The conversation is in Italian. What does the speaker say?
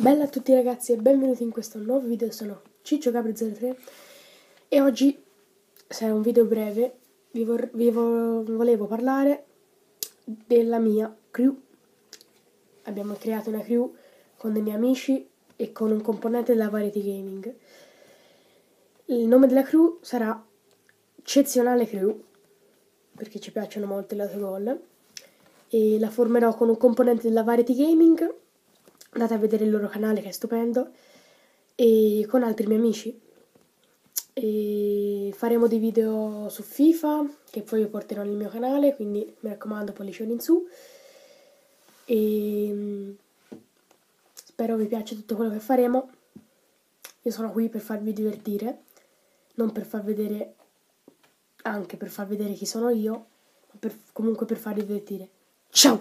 Bella a tutti ragazzi e benvenuti in questo nuovo video, sono Ciccio Capri03 e oggi sarà un video breve, vi, vi vo volevo parlare della mia crew. Abbiamo creato una crew con dei miei amici e con un componente della Variety Gaming. Il nome della crew sarà Eccezionale Crew, perché ci piacciono molto le autogol, e la formerò con un componente della Variety Gaming andate a vedere il loro canale che è stupendo e con altri miei amici. E faremo dei video su FIFA che poi vi porterò nel mio canale quindi mi raccomando pollicioni in su. E mm, spero vi piaccia tutto quello che faremo. Io sono qui per farvi divertire non per far vedere anche per far vedere chi sono io ma per, comunque per farvi divertire. Ciao